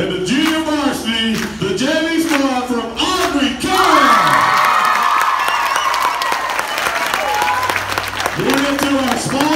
and the junior varsity, the JV squad from Aubrey County. Moving into our spot.